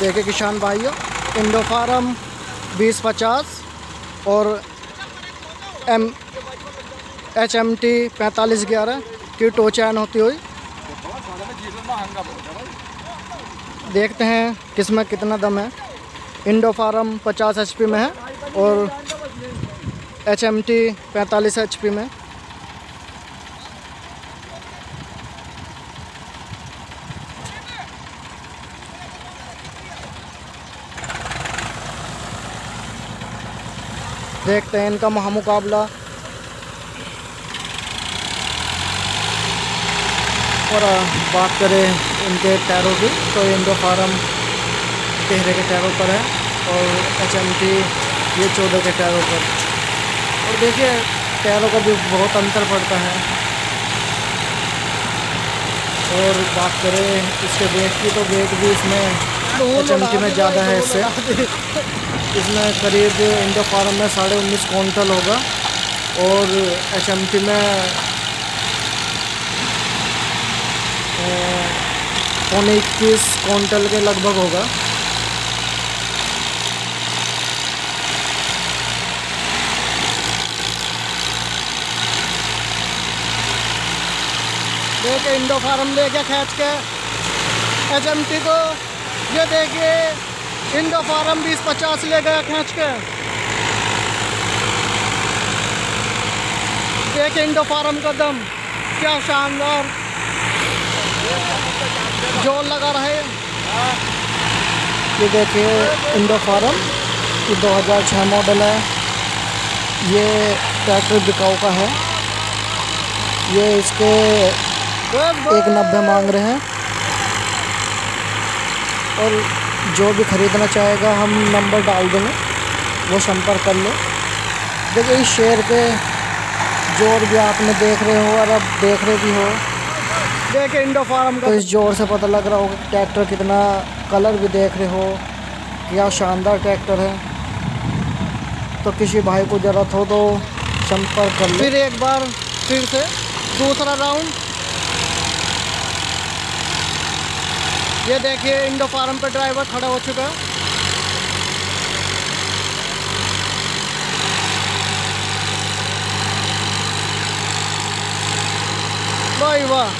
देखे किसान भाइयों, इंडो फार्म बीस पचास और एम एच एम टी पैंतालीस ग्यारह की टो चैन होती हुई। देखते हैं किसमें कितना दम है। इंडो फार्म पचास एच में है और एच एम टी पैंतालीस एच में। देखते हैं इनका महामुकाबला। और बात करें इनके टायरों की तो इंडो फार्म तेरह के टायरों पर है और एच एम टी ये चौदह के टायरों पर। और देखिए टायरों का भी बहुत अंतर पड़ता है। और बात करें इसके वेट की तो वेट भी इसमें एच एम टी में ज़्यादा है इससे। इसमें करीब इंडो फार्म में साढ़े उन्नीस कौंटल होगा और एच एम टी में पौने इक्कीस क्विंटल के लगभग होगा। देखे इंडो फार्म लेके खेच के एच एम टी को ये देखिए इंडो फार्म बीस पचास ले गया खींच के। देखिए इंडो फार्म का दम क्या शानदार। ज़ोर लगा रहे ये देखिए इंडो फार्म ये 2006 मॉडल है। ये ट्रैक्टर बिकाऊ का है। ये इसके एक नब्बे मांग रहे हैं। और जो भी ख़रीदना चाहेगा हम नंबर डाल देंगे। वो संपर्क कर लो। देखिए इस शेर के ज़ोर भी आपने देख रहे हो और अब देख रहे भी हो। देखिए इंडो फार्म का तो इस ज़ोर से पता लग रहा होगा ट्रैक्टर कितना कलर भी देख रहे हो क्या शानदार ट्रैक्टर है। तो किसी भाई को ज़रूरत हो तो संपर्क कर लो। फिर एक बार फिर से दूसरा राउंड ये देखिए, इंडो फार्म पे ड्राइवर खड़ा हो चुका है। भाई वाह।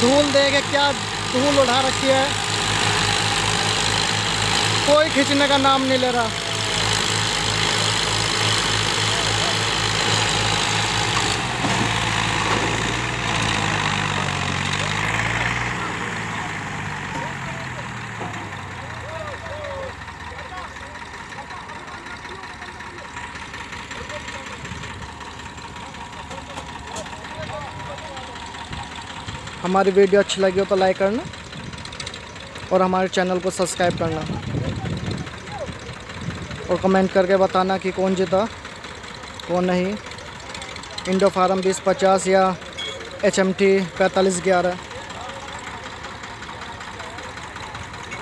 धूल देखे, क्या धूल उठा रखी है। कोई खींचने का नाम नहीं ले रहा। हमारी वीडियो अच्छी लगी हो तो लाइक करना और हमारे चैनल को सब्सक्राइब करना। और कमेंट करके बताना कि कौन जीता, कौन नहीं। इंडो फार्म बीस पचास या एच एम टी पैंतालीस ग्यारह।